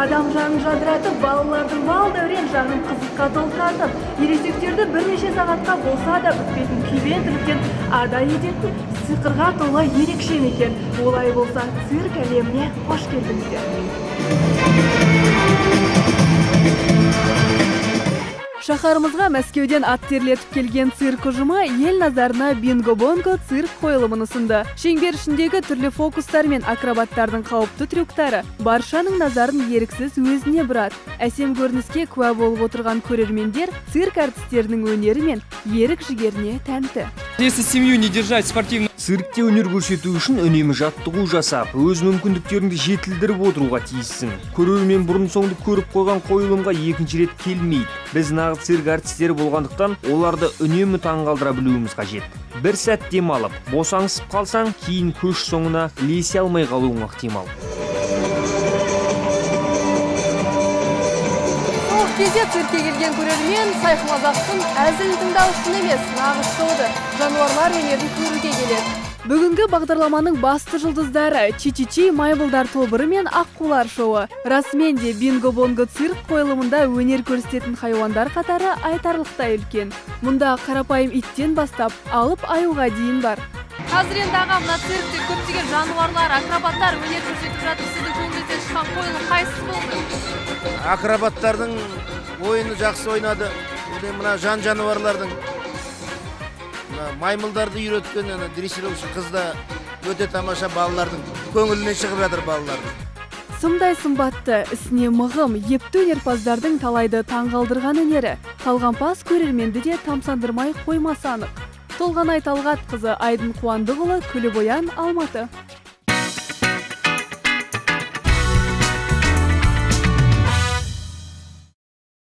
адам жанын жадыратып балалардың бал дәурен жағын қызыққа толтыратып ересектерді бірнеше сағатқа болса да бітпейтін күйбең тірліктен ада ететін сиқырға толы ерекше мекен. Олай болса цирк әлеміне қош келдіңіздер. Шаһарымызға мәскеуден ат терлетіп келген цирк ұжымы ел назарына бинго бонго цирк қойылымын ұсынды. Шеңбер ішіндегі түрлі фокустар мен акробаттардың қауіпті трюктары баршаның назарын еріксіз өзіне бұрады. Әсем көрініске куә болып отырған көрермендер цирк әртістерінің өнері мен ерік жігеріне тәнті. Если семью не держать спортивно циркте өнер көрсету үшін үнемі жаттығу жасап өз мүмкіндіктеріңді жетілдіріп отыруға тиіссің. Көрермен бұрын соңды көріп қойған қойылымға екінші рет келмейді. Біз нағыз цирк әртістері болғандықтан оларды үнемі таңғалдыра білуіміз қажет. Бір сәт демалып босаңсып қалсаң кейін көш соңына ілесе алмай қалуың ықтимал. Кезде циркке келген көрермен сайқымазақтың әзілін тыңдау үшін емес нағыз шоуды жануарлар өнерін көруге келеді. Бүгінгі бағдарламаның басты жұлдыздары чичичи майбылдар тобыры мен аққулар шоуы. Расымен де бинго бонго цирк қойылымында өнер көрсететін хайуандар қатары айтарлықтай үлкен. Мұнда қарапайым иттен бастап алып аюға дейін бар. Қазір енді аға мына циркте көптеген жануарлар акробаттар өнер көрсетіп жатыр. Сіздің көңіліңізден шыққан қойылым қайсысы болды? Акробаттардың ойыны жақсы ойнады. Және мына жан жануарлардың мына маймылдарды үйреткен ана дрессировщик қыз да өте тамаша балалардың көңілінен шығып жатыр балалардың. Сымдай сымбатты ісіне мығым епті өнерпаздардың талайды таңғалдырған өнері. Талғампаз көрерменді де тамсандырмай қоймасы анық. Толғанай талғатқызы айдын қуандықұлы күліп оян алматы.